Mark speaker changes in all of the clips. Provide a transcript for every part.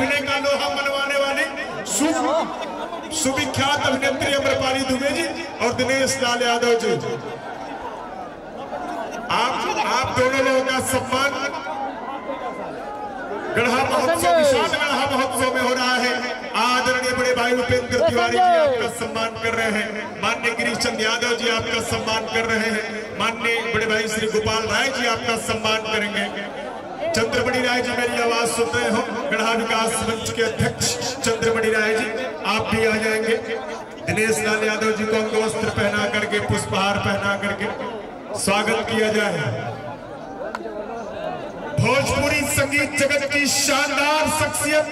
Speaker 1: अभिनय का लोहा मनवाने वाली सुविख्यात अभिनेत्री अमरपाली दुबे जी और दिनेश लाल यादव जी। आप आप दोनों लोगों का सम्मान गढ़ा महोत्सव विशाल गढ़ा महोत्सव में हो रहा है। आदरणीय बड़े भाई उपेंद्र तिवारी जी आपका सम्मान कर रहे हैं। माननीय गिरीश चंद यादव जी आपका सम्मान कर रहे हैं। माननीय बड़े भाई श्री गोपाल राय जी आपका सम्मान करेंगे। चंद्रमणि राय जी, मेरी आवाज़ सुन रहे हो? गढ़ा विकास मंच के अध्यक्ष चंद्रमणि राय जी, आप भी आ जाएँगे। दिनेश लाल यादव जी को अंग वस्त्र पहना करके, पुष्पहार पहना करके स्वागत किया जाए। भोजपुरी संगीत जगत की शानदार शख्सियत,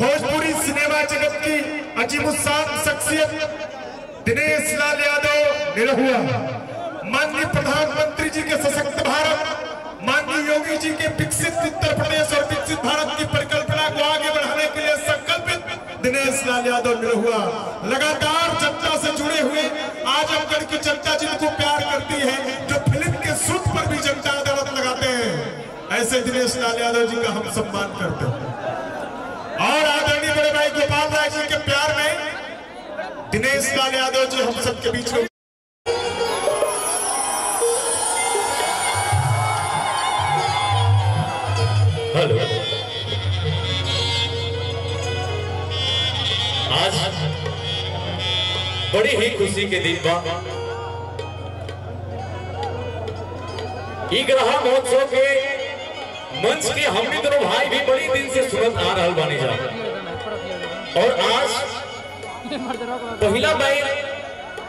Speaker 1: भोजपुरी सिनेमा जगत की अजीबुशान शख्सियत, दिनेश लाल यादव निरहुआ। माननीय प्रधानमंत्री जी के सशक्त भारत माननीय योगी जी के विकसित उत्तर प्रदेश और विकसित भारत की परिकल्पना को आगे बढ़ाने के लिए संकल्पित दिनेश लाल यादव निरहुआ लगातार जनता से जुड़े हुए आजमगढ़ की जनता जिनको प्यार करती है, जो फ़िल्म के सूट पर भी जनता अदालत लगाते हैं, ऐसे दिनेश लाल यादव जी का हम सम्मान करते हैं। और आदरणीय बड़े भाई गोपाल राय जी के प्यार में दिनेश लाल यादव जी हम सबके बीच में
Speaker 2: खुशी के दिन ई ग्रहा महोत्सव के मंच के हमने दोनों भाई भी बड़ी दिन से सुनत आ रहल बानी जा और आज पहला बार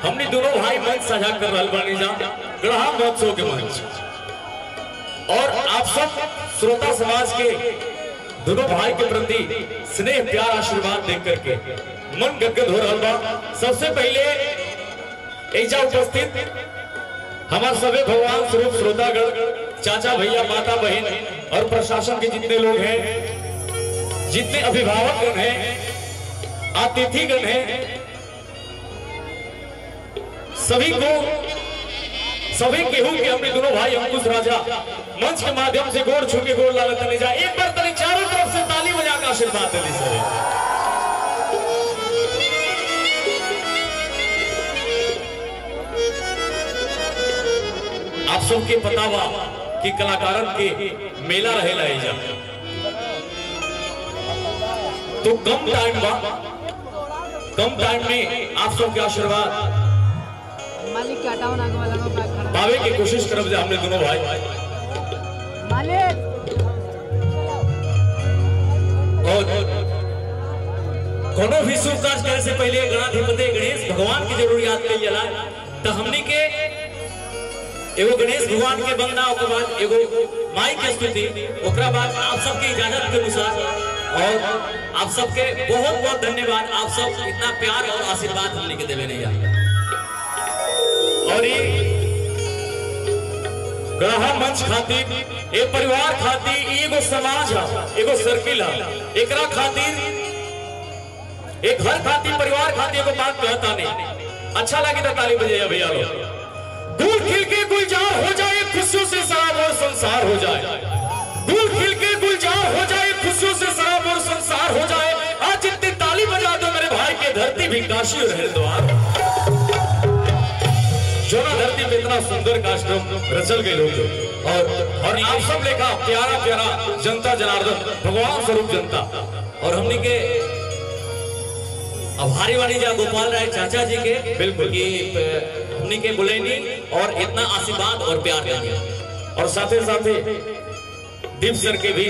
Speaker 2: हमने दोनों भाई मंच साझा कर रहल बानी जा ग्रहा महोत्सव के मंच। और आप सब श्रोता समाज के दोनों भाई के प्रति स्नेह, प्यार, आशीर्वाद देख करके मन गदगद हो रहा सबसे पहले ऐजा उपस्थित हमारे सभी भगवान स्वरूप श्रोतागण, चाचा भैया, माता बहन और प्रशासन के जितने लोग हैं, जितने अभिभावक गण हैं, अतिथिगण हैं, सभी को, सभी केहू के अपने दोनों भाई अंकुश राजा मंच के माध्यम से गोर छू के लागत जा, एक बार तरी चारों तरफ़ से ताली बजा के आशीर्वाद दे दी सबके पता बा कि कलाकारन के मेला रहेला एजा तो कम टाइम बा कम टाइम में आप सबके आशीर्वाद।
Speaker 3: मालिक के खड़ा।
Speaker 2: पावे की कोशिश करब जे हमने दोनों भाई। और कोनो भी शुभ कार्य करे से पहले गणाधिपति गणेश भगवान की ज़रूर याद तो हमनी के एगो गणेश भगवान के वंदना ओकर बाद एगो माई के स्तुति बाद आप सबके इजाज़त के अनुसार। और आप सबके बहुत बहुत धन्यवाद। आप सब इतना प्यार और आशीर्वाद हमनी के देवे नहीं और ये ग्रह मंच खातिर ए परिवार खातिर एगो समाज है, एगो सर्किल है। एकरा खातिर, एक घर खातिर, परिवार खातिर एगो बात कहता नहीं। अच्छा लगे तो ताली बजाइए भैया लोग। खिल के गुलजार हो जाए खुशियों से शराब और संसार हो जाए। गुल खिल के गुलजार हो जाए खुशियों से शराब और संसार हो जाए। आज इतनी ताली बजा दो मेरे भाई के धरती भी काशी और हरिद्वार। जो ना धरती पे इतना सुंदर रचल गए लोग। और और आप सब लेखा प्यारा प्यारा जनता जनार्दन भगवान स्वरूप जनता। और हमने के आभारी वाली जा गोपाल राय चाचा जी के बिल्कुल। हमने के बुलेनी और इतना आशीर्वाद और प्यार देंगे और साथे साथे दीप सर के भी।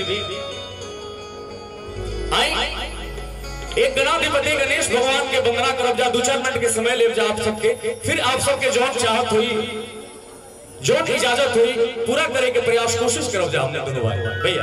Speaker 2: आई एक गणाधिपति गणेश भगवान के वंदना करब जा, दो चार मिनट के समय ले जा आप सबके। फिर आप सबके जो चाहत हुई जो इजाज़त हुई, पूरा करे के प्रयास, कोशिश करब जा, हमने भैया।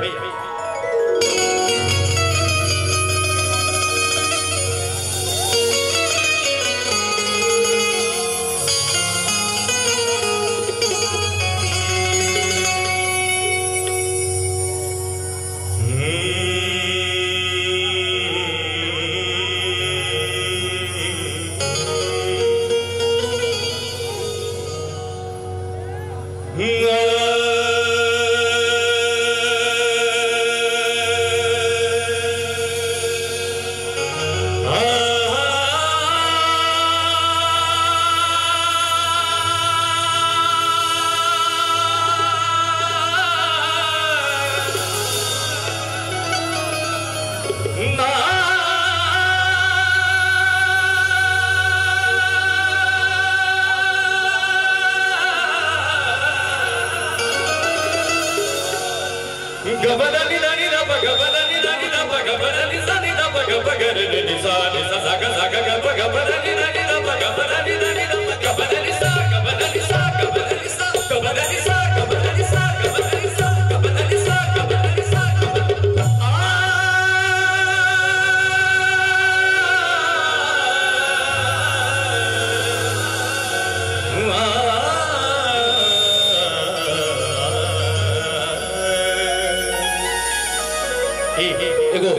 Speaker 2: एगो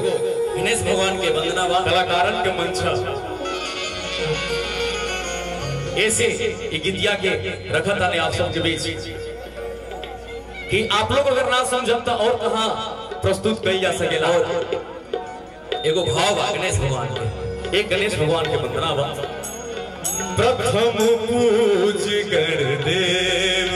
Speaker 2: गणेश भगवान के वंदना बा कलाकारन के मंच। ऐसे गीतिया के रखत आने आप सबके बीच। कि आप लोग अगर ना समझम तो और कहाँ प्रस्तुत कई जा सकेला एगो भाव बा गणेश भगवान के। एक गणेश भगवान के वंदना बा प्रथम पूज गणदेव गजानन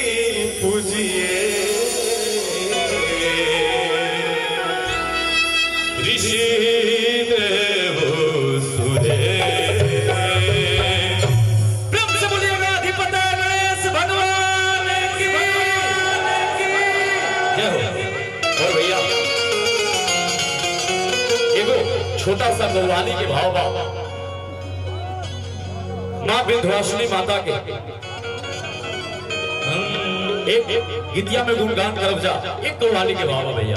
Speaker 2: छोटा सा गौवाली के भाव बा माँ विंध्यवासिनी माता के एक गीतिया में गुणगान करब जा एक गौवाली के भाव भैया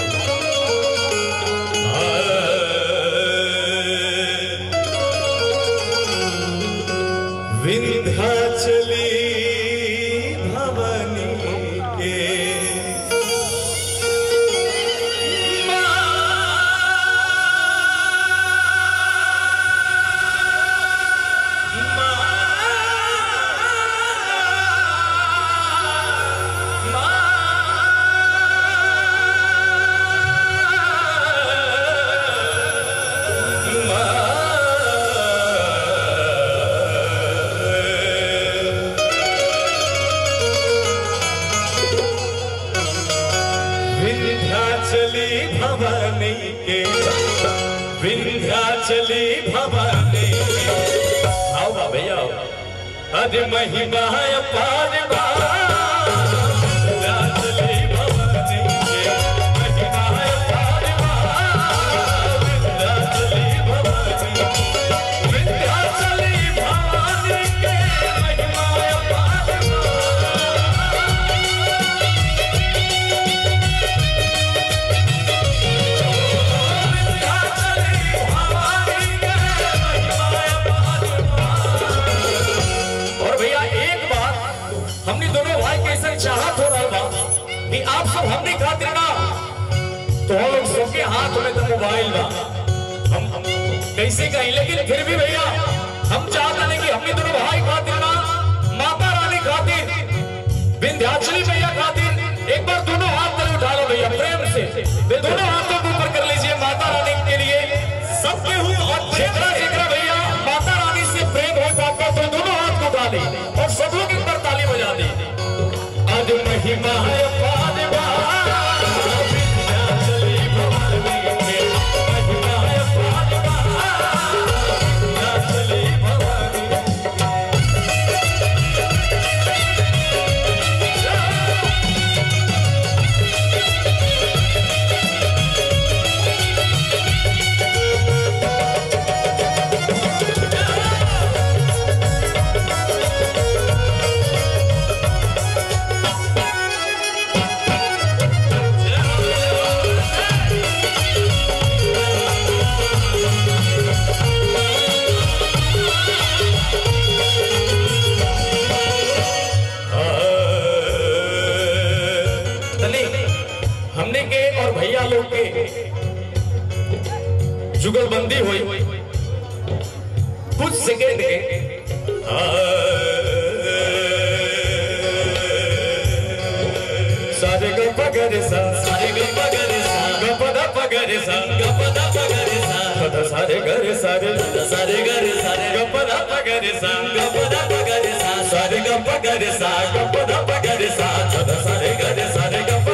Speaker 2: भवानी के। विंध्याचली भवानी आओ भैया अरे महिमा पार विंध्याचली लोग सबके हाथ में तो मोबाइल बा हम हम कैसे कहीं, लेकिन फिर भी भैया, हम चाहते नहीं कि हमने दोनों भाई खातिर ना, माता रानी खातिर, विंध्याचली भैया खातिर, एक बार दोनों हाथ तले उठा लो भैया, प्रेम से। दोनों हाथों को ऊपर कर लीजिए माता रानी के लिए। सबके हूँ और जेकरा जेकरा भैया माता रानी से प्रेम हो पापा तो दोनों हाथ को उठा ले और सब लोग एक बार ताली बजा दे। आज महिमा है जुगलबंदी हुई। कुछ सेकेंड के सारे ग पगरे सा। सारे ग पगरे सा। ग पद पगरे सा। ग पद पगरे सा। पद सारे गरे सारे। सारे गरे सारे। ग पद पगरे सा। ग पद पगरे सा। सारे ग पगरे सा। ग पद पगरे सा। पद सारे गरे सारे। ग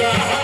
Speaker 2: दो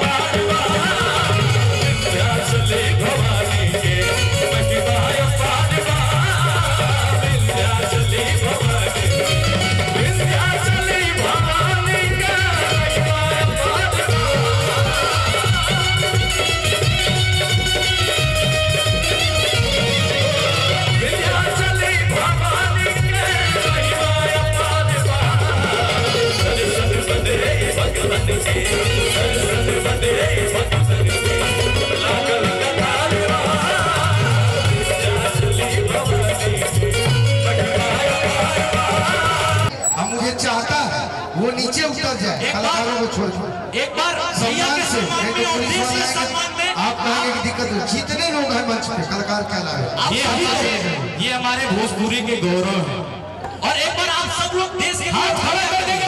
Speaker 4: सम्मान
Speaker 2: में
Speaker 4: आप कहेंगे कि दिक्कत है। जितने लोग हैं मंच पे कलाकार कहलाए।
Speaker 2: ये हमारे ये हमारे भोजपुरी के गौरव है। और एक बार आप सब लोग देश के हाथ खड़े कर देंगे।